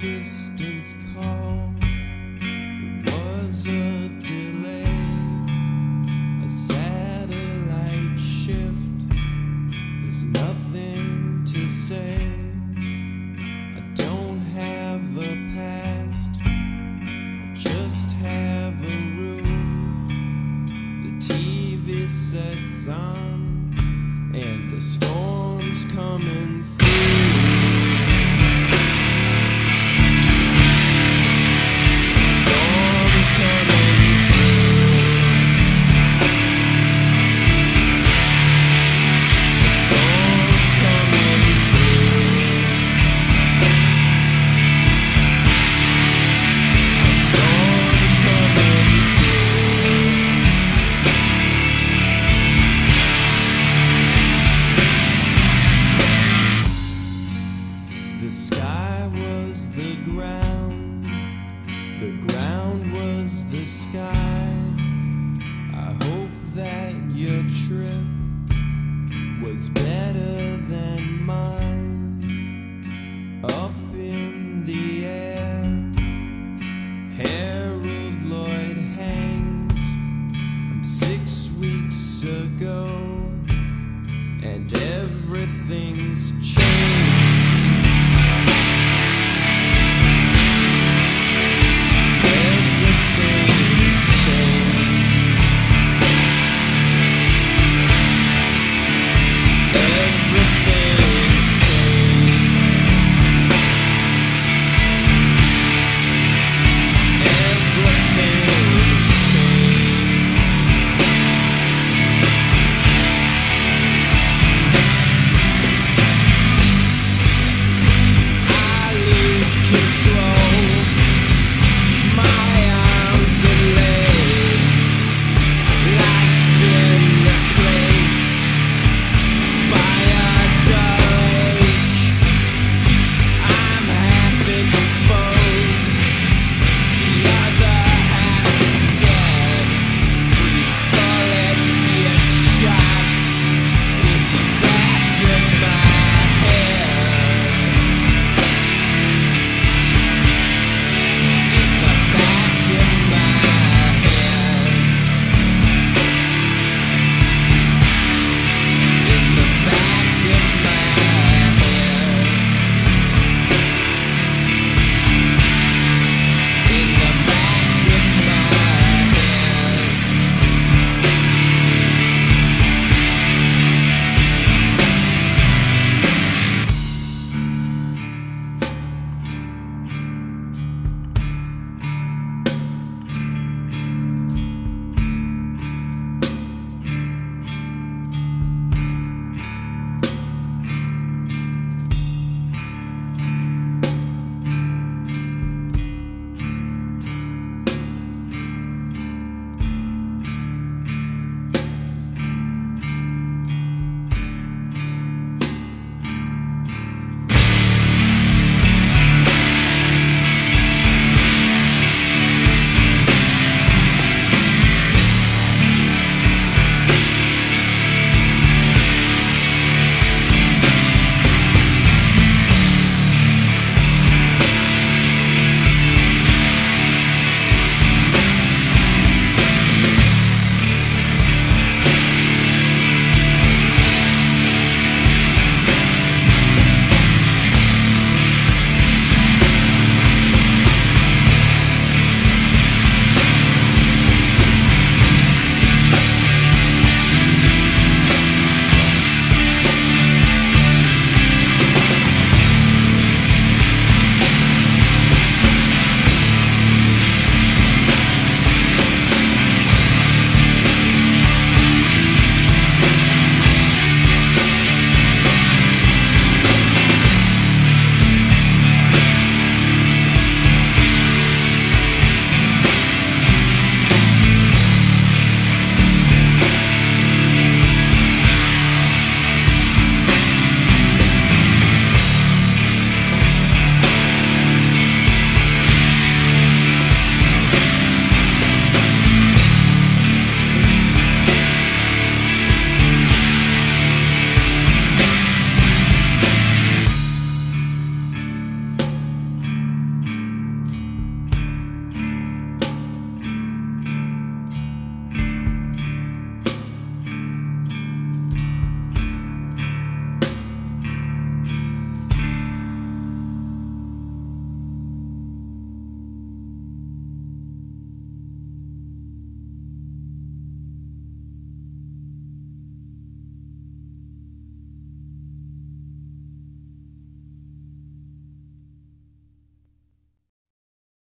distance call. There was a delay, a satellite shift. There's nothing to say. I don't have a past, I just have a room. The TV sets on, The ground was the sky. I hope that your trip was better than mine. Up in the air, Harold Lloyd hangs. I'm six weeks ago, and everything's changed.